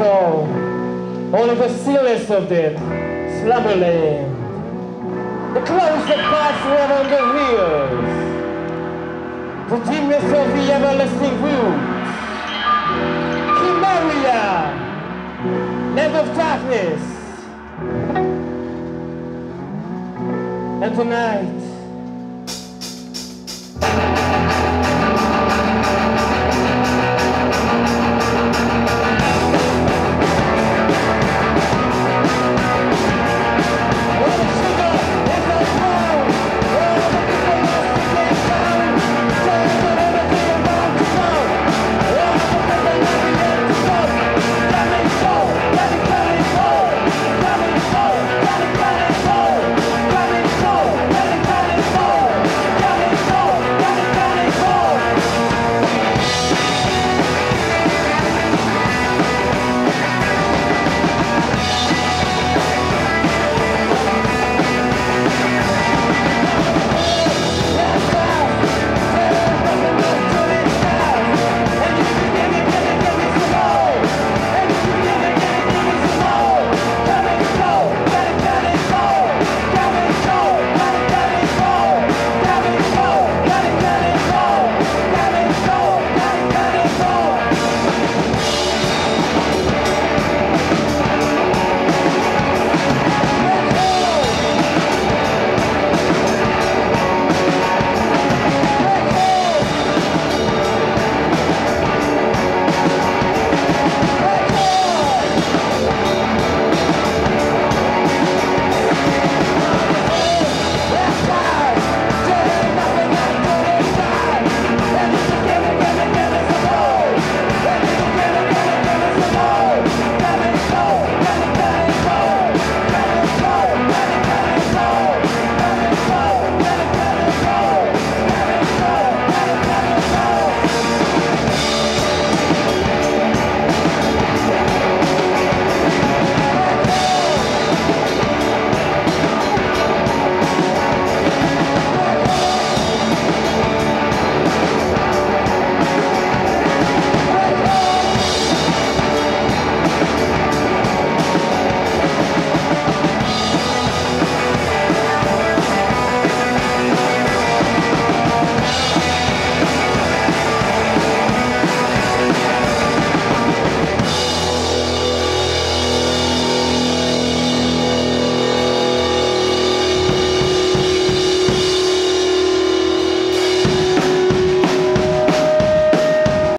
call only the silliest of the slumberland. The clouds that pass around the hills, the dimness of the everlasting woods. Cimmeria, land of darkness. And tonight,